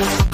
Bye.